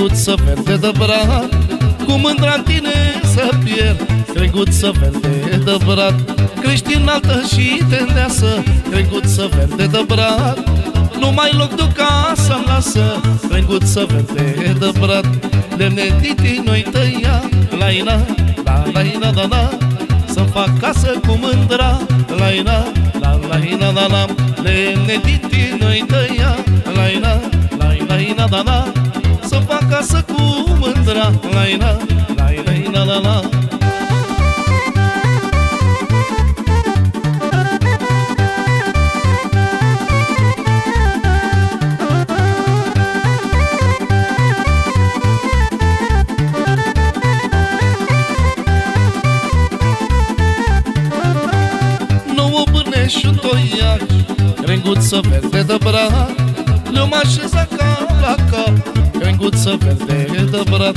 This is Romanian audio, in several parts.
cer Crenguță verde de brat Cu mândra în tine să pierd. Crenguță verde de brat Crești altă și te îndeasă Crenguță verde de brat Nu mai loc de casă-mi lasă. Crenguță verde de brat Lemne titi noi tăia. La ina, la la ina, da la Să fac casă cu mândra. La ina, la la ina, da la Lemne titi noi tăia. La ina, la ina, ina, da la Să fac casă cu mândra. La ina, la ina, ina, da la Nouă bâne și un toiac Crenguță verde de brat Le-om așezat cap la cap Crenguță verde de brat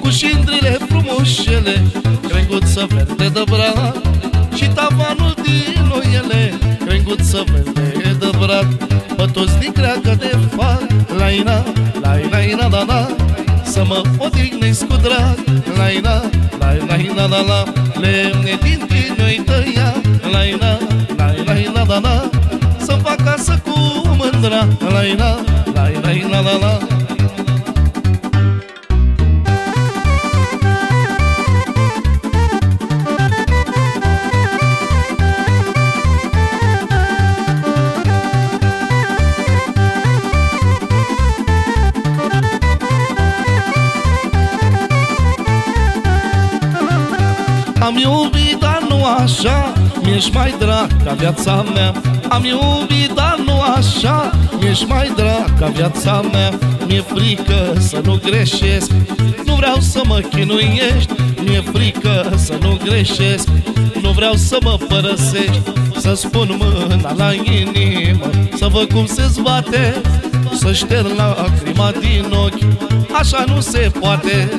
Cu șindrile frumoșele. Crenguță verde de brat Și tavanul din noiele Crenguță verde de brat Pe toți din creagă de far La ina, la ina, ina, da, da Să mă odihnesc cu drag. La ina, la ina, ina, da, da Lemne din tine tăia. La ina, la ina, ina, da, da Să fac casă cu mândra. La ina, la ina, ina, da, da așa Mi-ești mai drag ca viața mea. Am iubit, dar nu așa Mi-ești mai drag ca viața mea. Mi-e frică să nu greșesc Nu vreau să mă chinuiești. Mi-e frică să nu greșesc Nu vreau să mă părăsești. Să spun mâna la inimă Să văd cum se zbate Să șterg lacrima din ochi. Așa nu se poate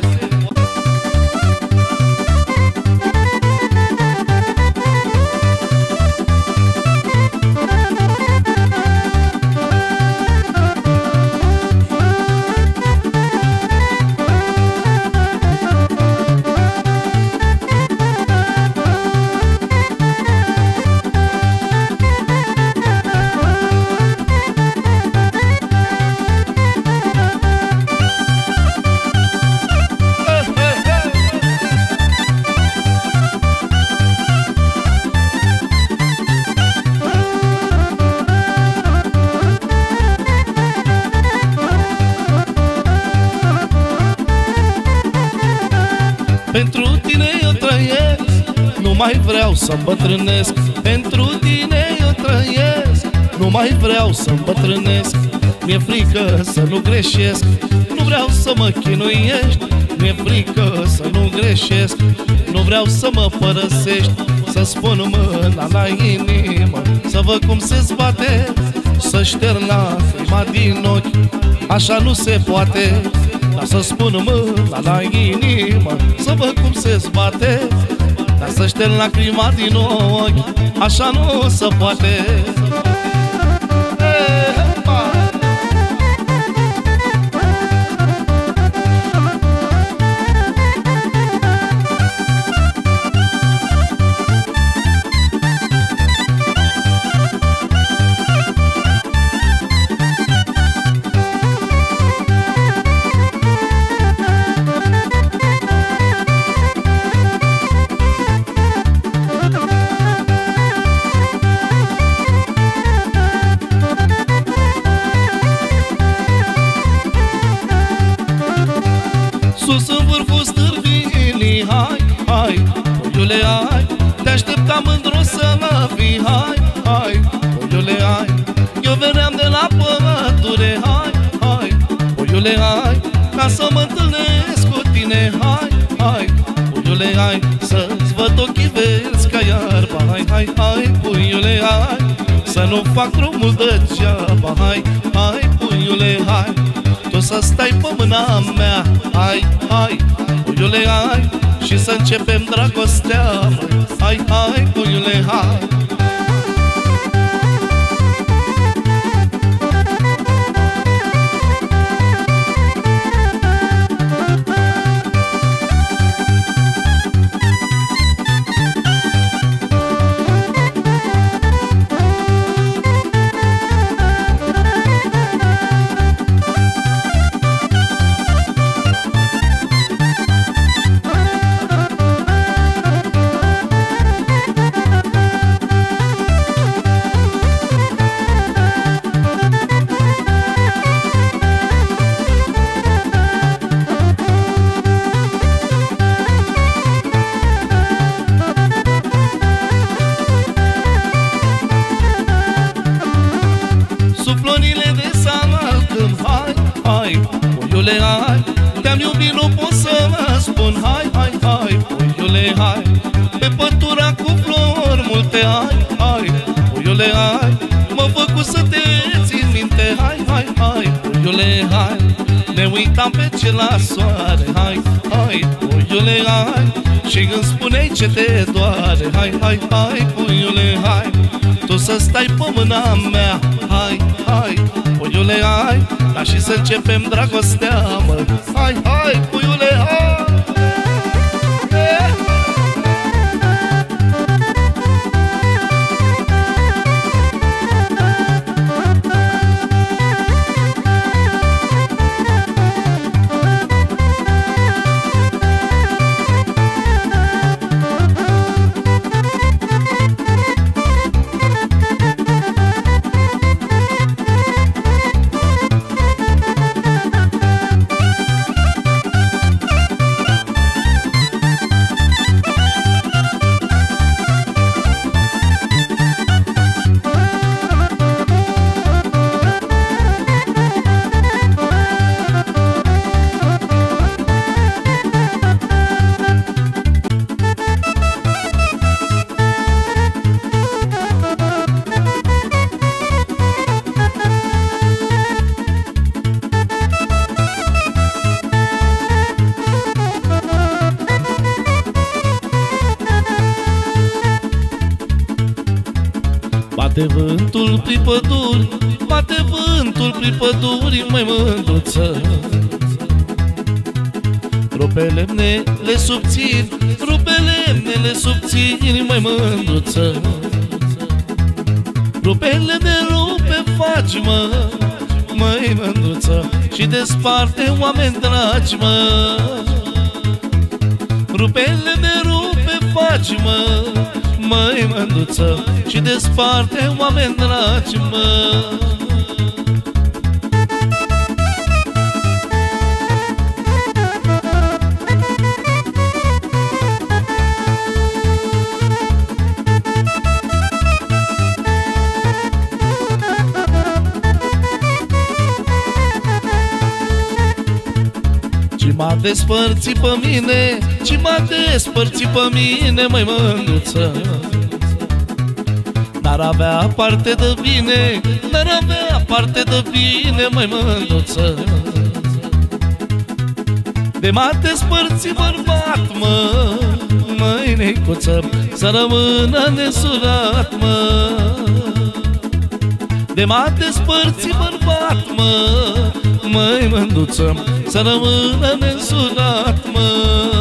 să îmbătrânesc. Pentru tine eu trăiesc. Nu mai vreau să îmbătrânesc. Mi-e frică să nu greșesc. Nu vreau să mă chinuiești. Mi-e frică să nu greșesc. Nu vreau să mă părăsești. Să spun mâna la inimă. Să văd cum se zbate. Să șterg lacrima din ochi. Așa nu se poate. Dar să spun mâna la inimă. Să văd cum se zbate. Dar să șterg lacrima din ochi Așa nu se poate începem dragostea măi. Hai, hai, puiule, hai ce te doare. Hai, hai, hai, puiule, hai. Tu să stai pe mâna mea. Hai, hai, puiule, hai. Ca și să începem dragostea, mă. Hai, hai, puiule, păduri Bate vântul prin păduri Mai mândruță. Rupe lemnele subțiri Rupe lemnele subțiri Mai mândruță. Rupe lemne, rupe faci mă Măi mândruță. Și desparte oameni dragi mă. Rupe lemne, rupe faci mă Măi mândruță Și desparte oameni dragi mă. Ce m-a despărțit pe mine Ce m-a despărțit pe mine, măi mândruță N-ar avea parte de bine N-ar avea parte de bine, măi mândruță De m-a despărțit bărbat, mă Măi necuță Să rămână nesurat, mă. De m-a despărțit bărbat, mă Măi mânduță Să rămână nesurat, mă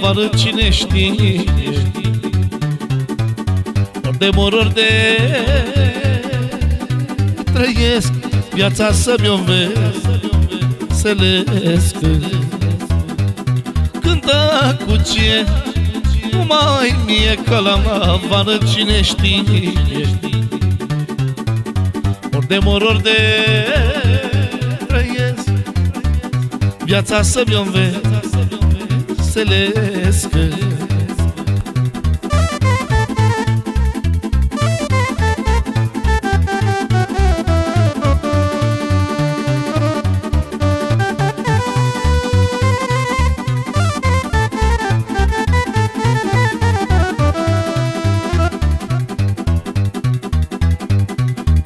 vară cine știe. Ori de mor, ori de Trăiesc viața să-mi o veselesc Cântă cu ce Numai mie că la vară cine știe. Ori de mor, ori de trăiesc Viața să-mi o veselesc înțeles că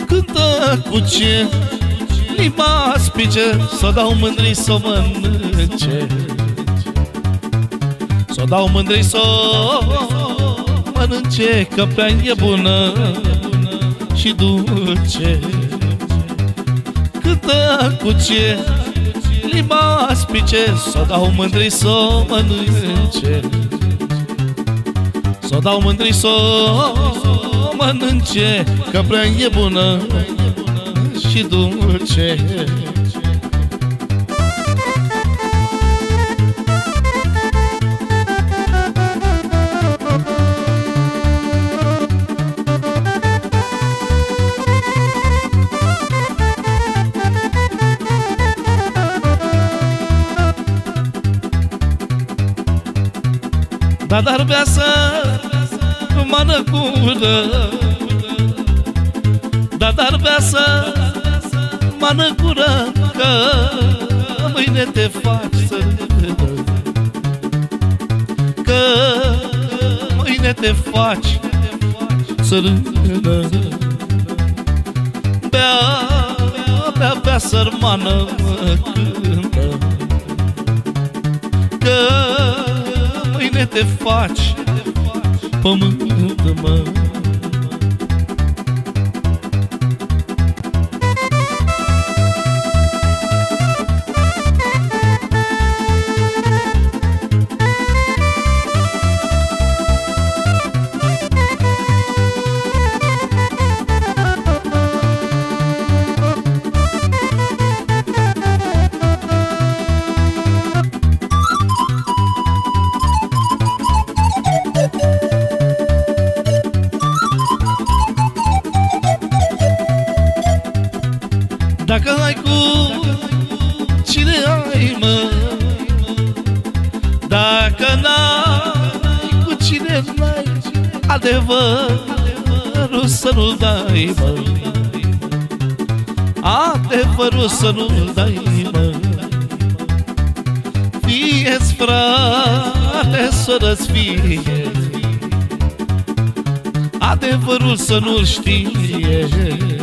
Cântă cu ce? Limba spice Să dau mândrii să mănânce. Să dau mândri să mănânce Că prea e bună. Și dulce Câtă cu ce Limba spice Să dau mândri să mănânce. Să dau mândri să mănânce Că prea e bună. Și dulce Da, dar bea să mană cură Da, dar bea să mană cură Că mâine te faci să râdă. Că mâine te faci să râdă. Bea, bea, bea sărmană mă cântă. Că mâine te faci pământ, mă să nu-l dai, mă Adevărul să nu-l dai, mă Fie-ți frate, soră-ți fie. Adevărul să nu-l știe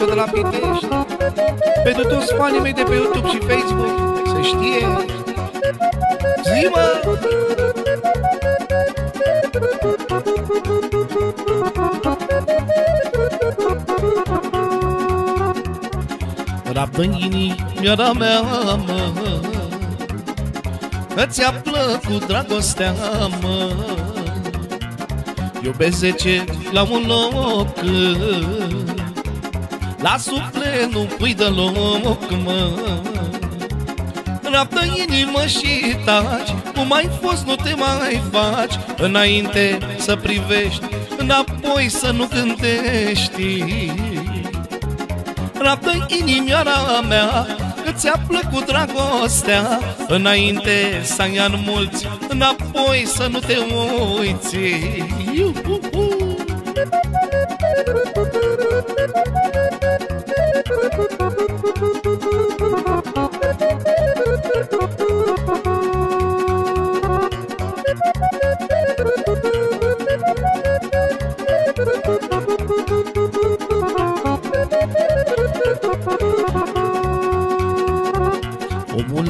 Roberto de la Pitești Pentru toți fanii mei de pe YouTube și Facebook Să știe. Zi, mă! Rabdă în inimioara mea, mă. Că ți-a plăcut dragostea, mă. Iubesc zece la un loc La suflet nu pui de loc, mă. Raptă inimă și taci Cum ai fost, nu te mai faci. Înainte să privești Înapoi să nu gândești Raptă inimioara mea Că ți-a plăcut dragostea. Înainte să ai ani mulți Înapoi să nu te uiți. Iuhuhu.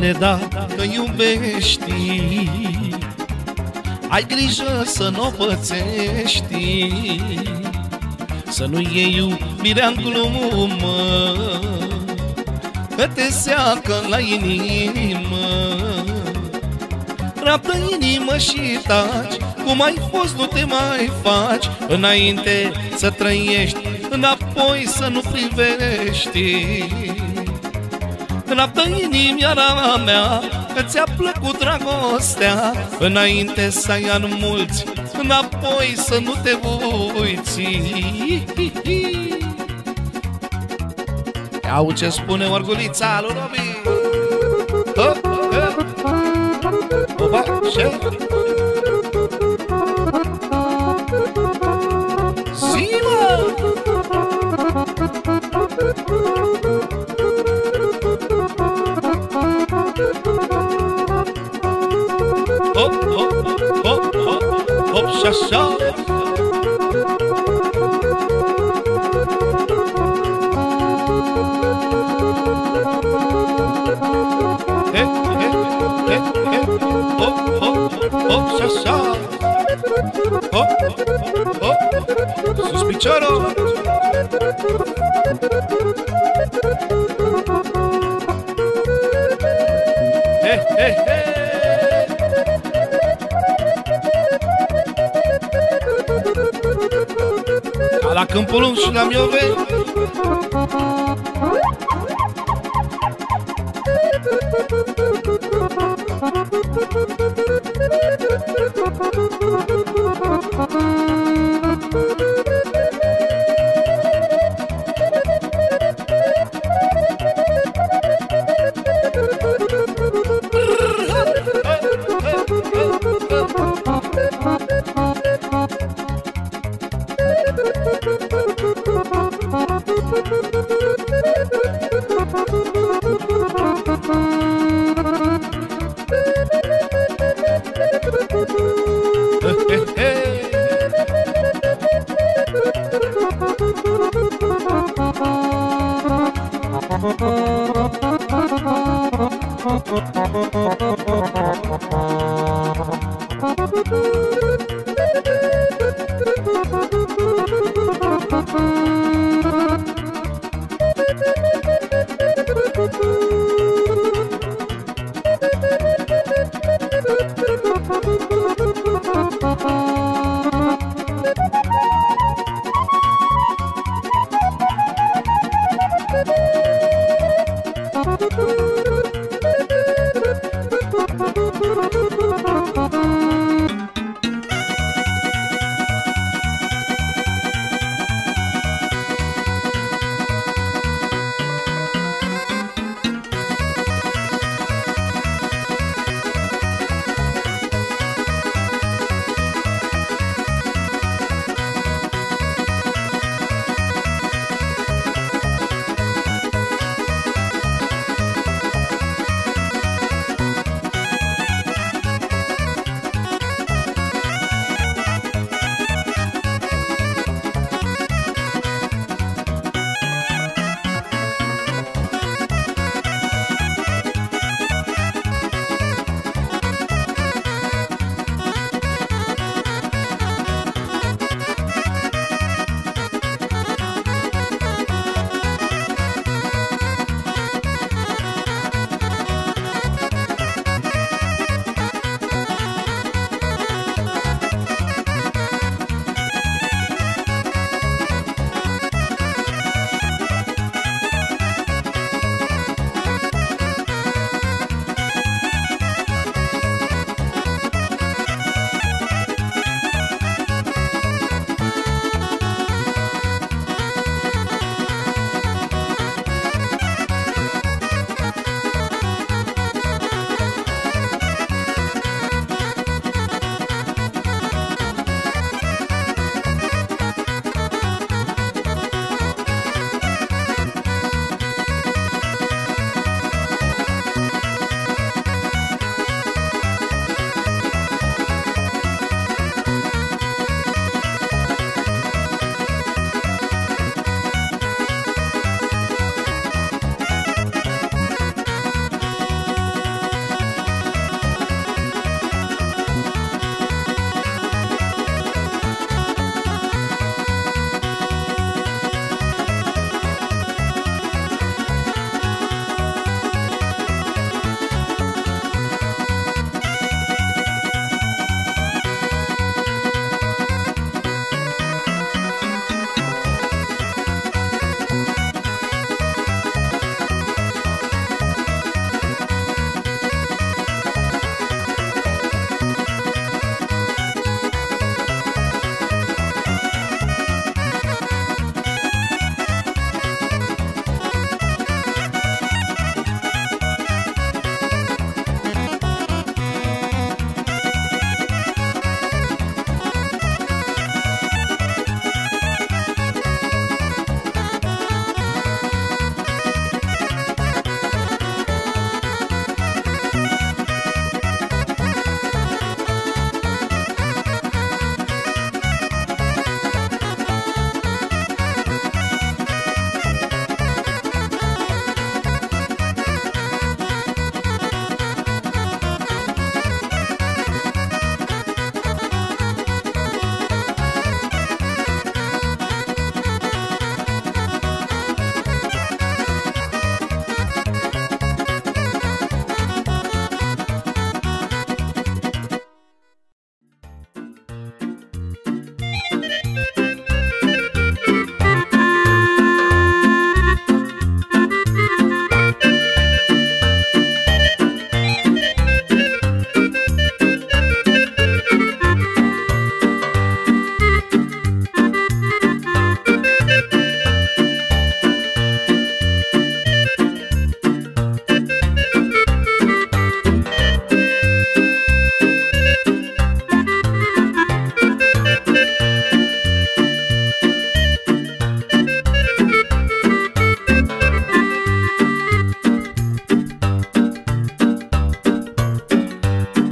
Omule, dacă iubești. Ai grijă să nu o pățești. Să nu iei iubirea în glumă Că te seacă la inimă. Raptă inimă și taci Cum ai fost nu te mai faci. Înainte să trăiești Înapoi să nu privești Raptă inimioara mea Că ți-a plăcut dragostea. Înainte să ai ani mulți Înapoi să nu te uiți. Iau ce spune Orgulița lui Robi. Opa, ce? Hop, hop, și așa. Hop, hop, hop, sus piciorul He, he, he. La Câmpul Lung și la Mioveni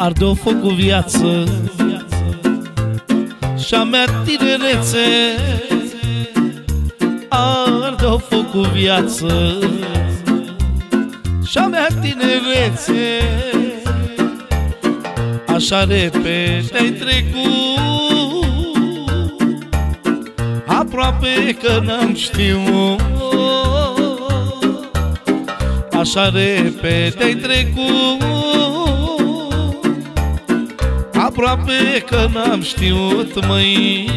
Arde o foc cu viață Și-a mea tinerețe. Arde o foc cu viață Și-a mea tinerețe. Așa repede ai trecut Aproape că n-am știut. Așa repede ai trecut Aproape că n-am știut, măi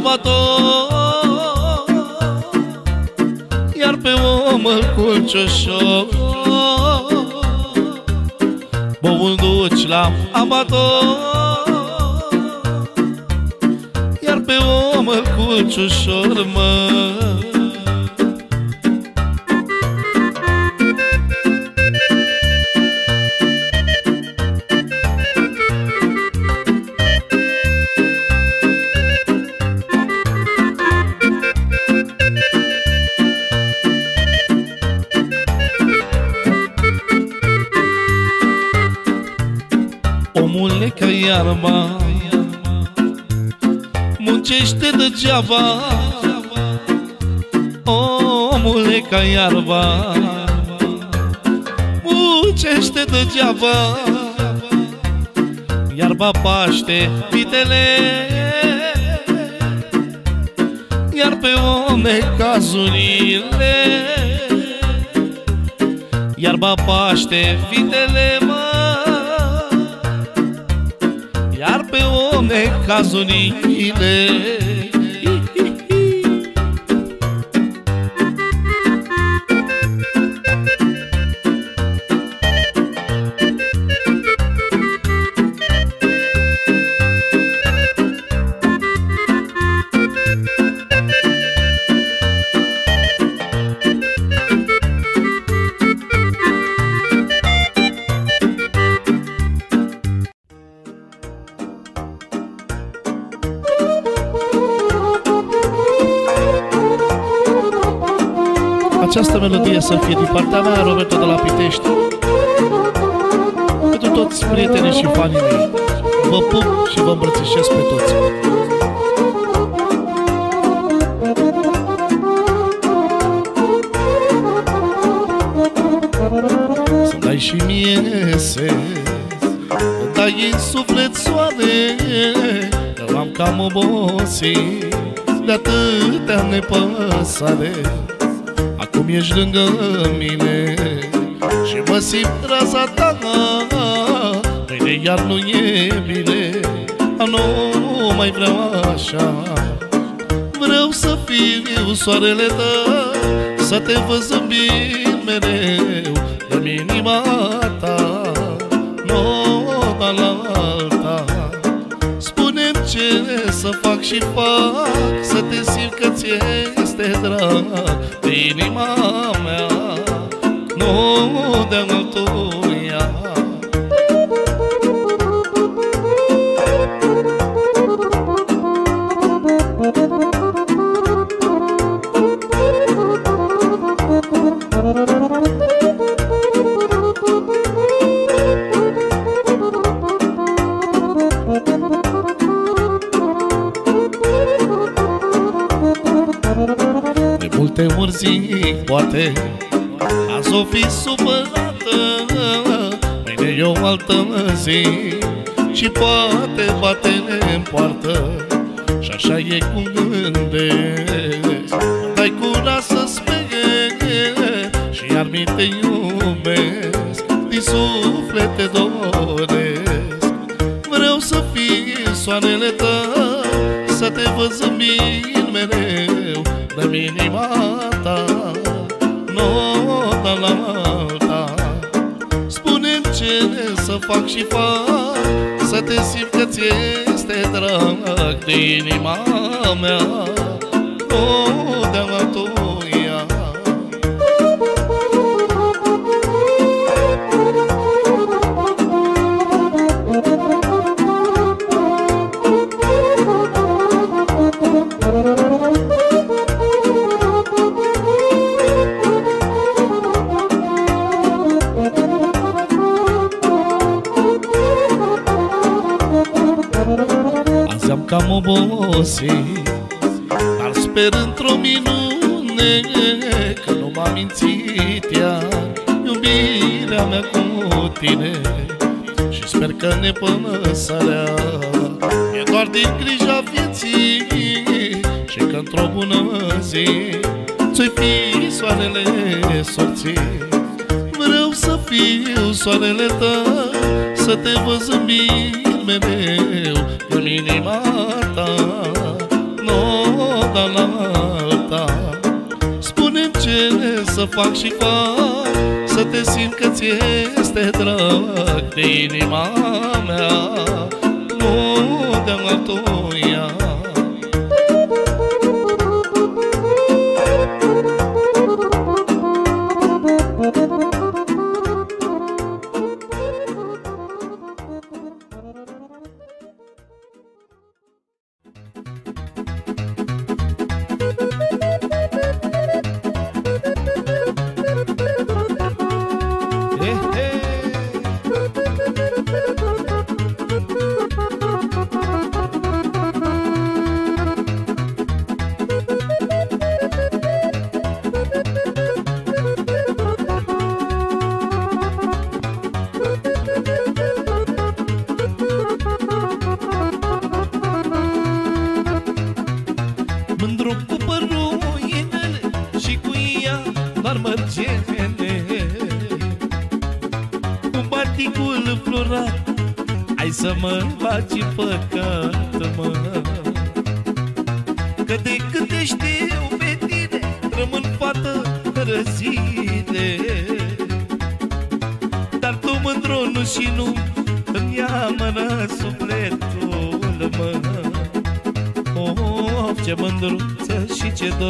duci la avator Iar pe om îl culci ușor Boul duci la avator mă culci ușor, mă iarba. Muncește degeaba Omule ca iarba. Muncește degeaba Iarba paște vitele. Iar pe om cazurile. Iarba paște vitele, pe melodie să fie din partea mea, Roberto de la Pitești. Pentru toți prietenii și fanii mei Vă pup și vă îmbrățișez pe toți. Să dai și mie se Dai în suflet soare Că am cam obosit De atâtea nepăsare. Acum ești lângă mine Și mă simt raza ta Mâine iar nu e bine A, nu mai vreau așa. Vreau să fiu soarele tău Să te văd zâmbind mereu În inima ta. Nu da la alta spune ce să fac și fac Să te simt că ți este drag De inima mea. Nu de altuia poate. Azi o fi supărată Mâine e o altă zi. Și poate bate-ne în poartă Și așa e cum gândesc. Dai curaj să speri Și iar mi te iubesc. Din suflet te doresc. Vreau să fii văd zâmbind mereu Dă-mi inima fac și fac Să te simt că ți este drag De inima mea. Nu obosit Dar sper într-o minune Că nu m-am mințit iar Iubirea mea cu tine. Și sper că ne pămăsarea E doar din grija vieții Și că într-o bună zi Ți-o fi soarele sorții. Vreau să fiu soarele tău Să te văd zâmbind mereu În inima ta Nu da la alta. Spune-mi ce să fac și fac Să te simt că ți este drag De inima mea. Nu de altuia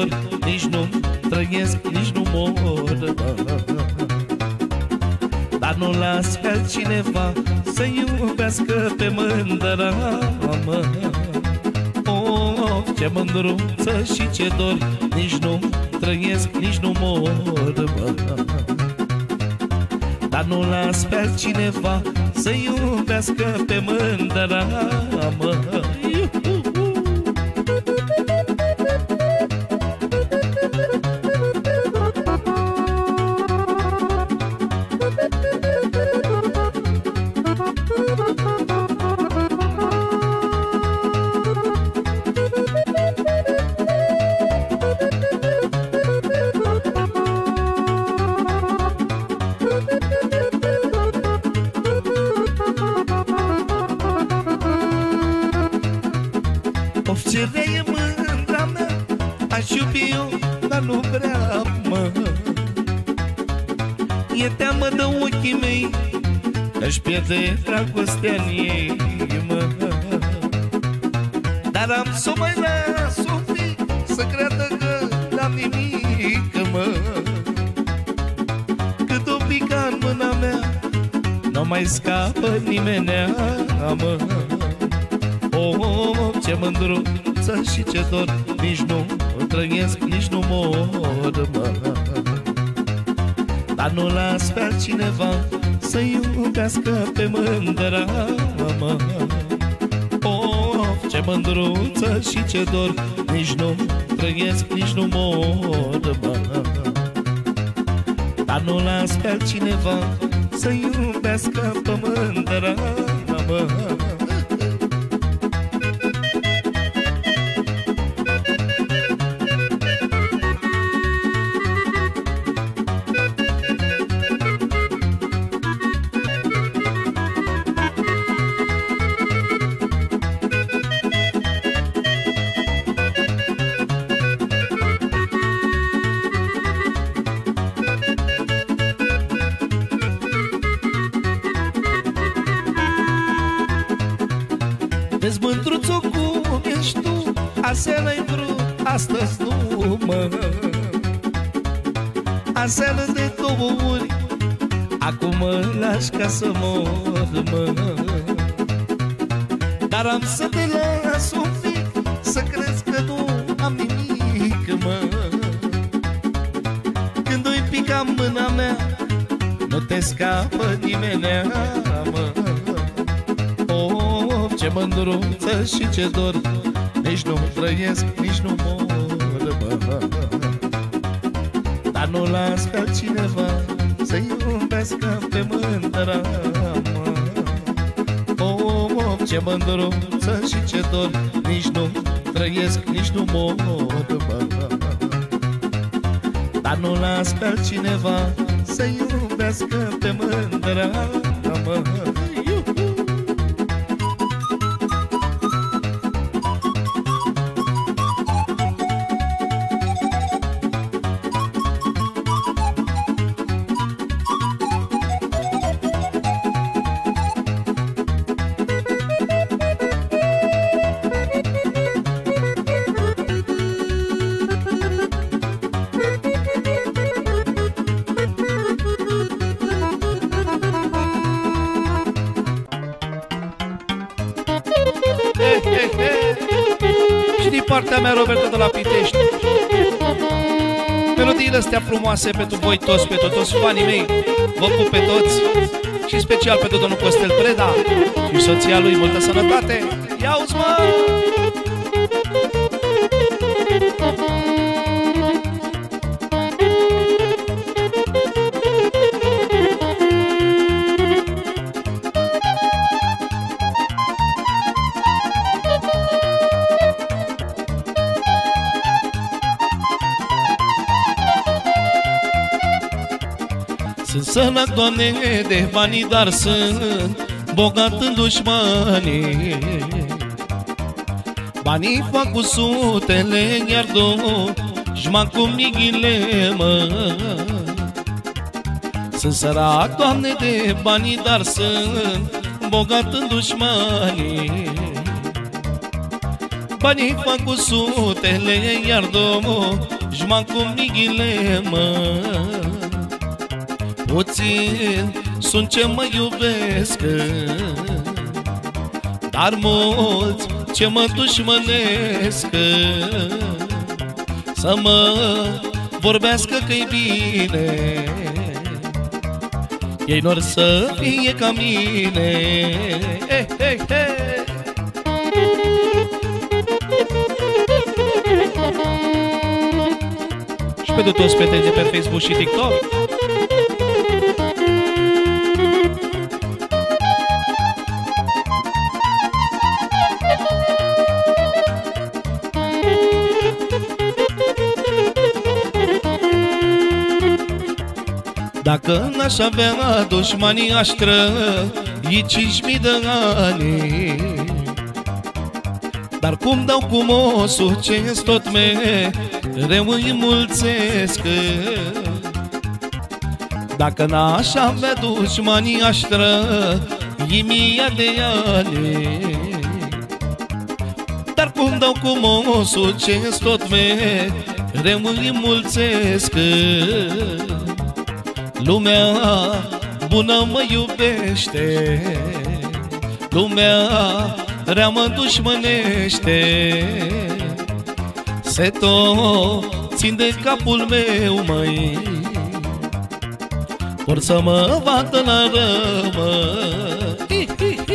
dor Nici nu trăiesc, nici nu mor Dar nu las pe altcineva Să iubească pe mândra mă. Of, ce mândruță și ce dor Nici nu trăiesc, nici nu mor mă. Dar nu las pe altcineva Să iubească pe mândra mă mă Oh, oh, oh, ce mândruță și ce dor Nici nu trăiesc, nici nu mor, mă. Dar nu las pe altcineva Să iubească pe mândra, mă. Oh, ce mândruță și ce dor Nici nu trăiesc, nici nu mor, mă. Dar nu las pe altcineva Să iubească pe mândra, mă tu Aseară ai vrut, astăzi nu mă Aseară de două ori Acum mă lași ca să mor, mă. Dar am să te las un pic Să crezi că nu am nimic, mă. Când o-i pica mâna mea Nu te scapă nimeni, mă. Oh, ce mândruță și ce dor Nici nu trăiesc, nici nu mor, mă Dar nu las pe cineva să iubească pe mândra mă. Oh, oh, ce mândruță și ce dor Nici nu trăiesc, nici nu mor mă. Dar nu las pe cineva să iubească pe mândra mă frumoase pentru voi toți, pentru toți fanii mei Vă pup pe toți Și special pentru domnul Costel Preda Și soția lui, multă sănătate Ia-uți, mă! Sănac, Doamne, de banii, dar sunt bogat în dușmanii Banii fac cu sutele, iar două jmac cu mighile, mă. Sunt sărac, Doamne, de banii, dar sunt bogat în dușmanii Banii fac cu sutele, iar două jmac cu mighile, mă Puțin sunt ce mă iubesc. Dar mulți ce mă dușmănesc. Să mă vorbească că-i bine. Ei nor să fie ca mine. Hey, hey, hey. Și pentru toți prietenii de pe Facebook și TikTok Dacă n-aș avea dușmanii aș trăi cinci mii de ani. Dar cum dau cu mosul ce tot mereu îi mulțesc. Dacă n-aș avea dușmanii aș trăi mii de ani. Dar cum dau cu mosul ce tot mereu îi mulțesc Lumea bună mă iubește Lumea rea mă dușmănește. Se tot țin de capul meu, măi Vor să mă vadă la rămă. Pirața-i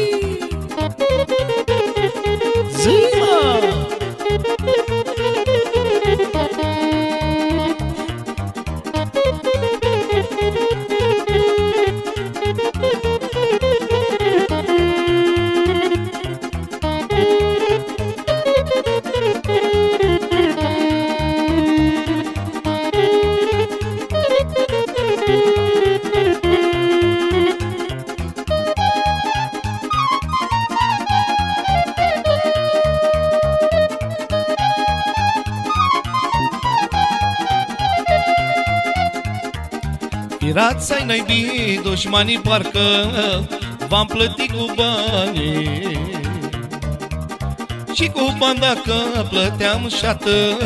naibii, dușmanii parcă V-am plătit cu banii. Și cu bani dacă plăteam șată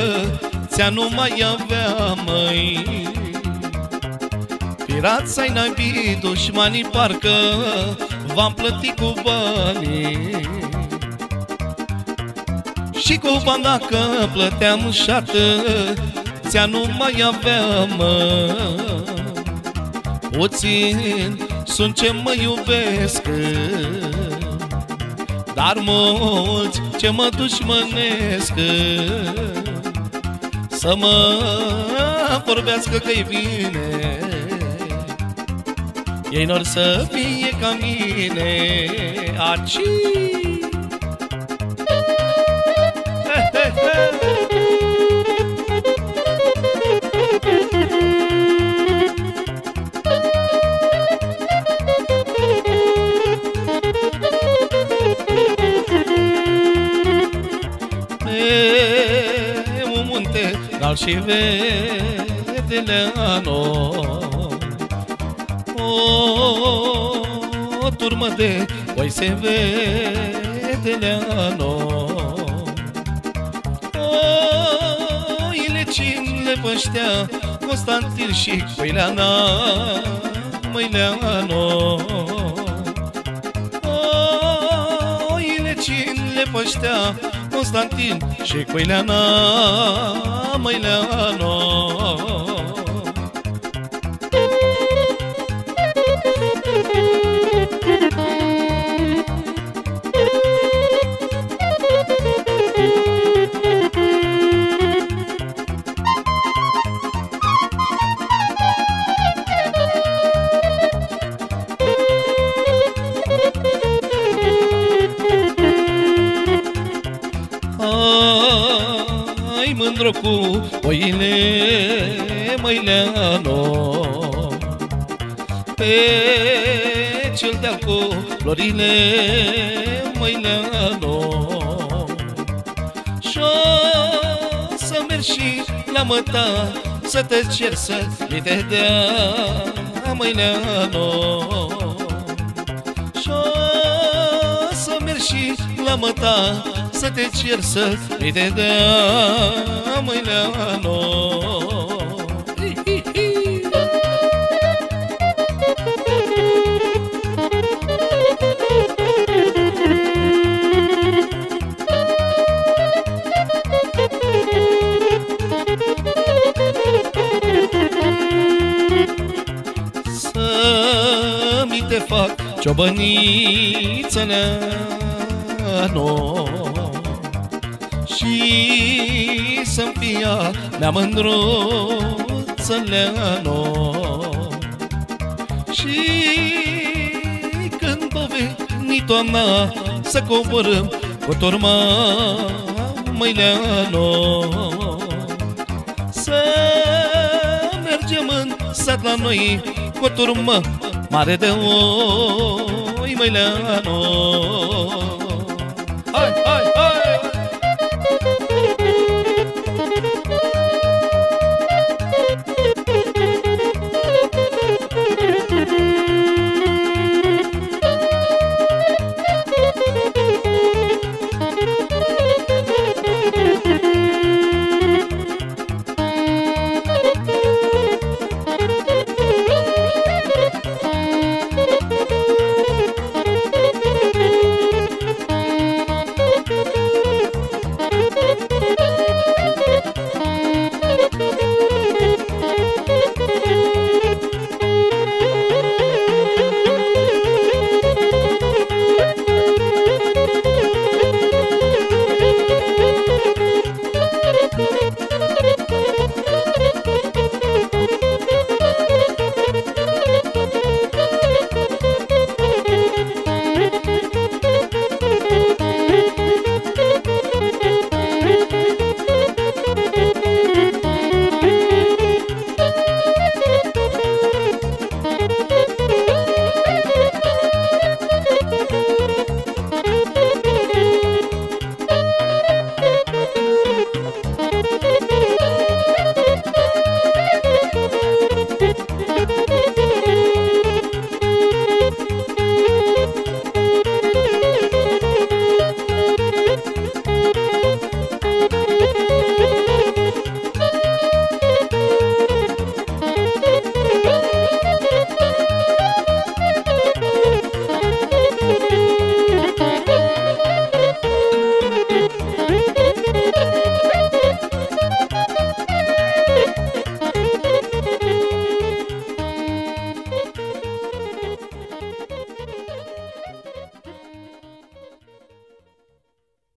Ți-a nu mai avea, măi. Pirați ai naibii, dușmanii parcă V-am plătit cu banii. Și cu bani dacă plăteam șată Ți-a nu mai avea, mă Puțin sunt ce mă iubesc. Dar mulți ce mă dușmănesc. Să mă vorbească că-i bine. Ei nor să fie ca mine Aci al și vedeleano O turmă de oi se vedeleano Oile cinle păștea Constantin și Coileana Măileano Oile cinle păștea Constantin și Coileana Măileano mândru cel de-al cu florile măileano Și-o să mergi și la măta Să te cer să mi te dea măileano Și-o să mergi și la măta să te cer să mi te dea mâileano Să fac ciobăniță neano și să-mi fia mea mândruță leano Și când o veni toamna Să coborâm cu turma măileano Să mergem în sat la noi Cu o turmă mare de oi măileano Hai, hai, hai!